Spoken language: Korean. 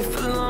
life alone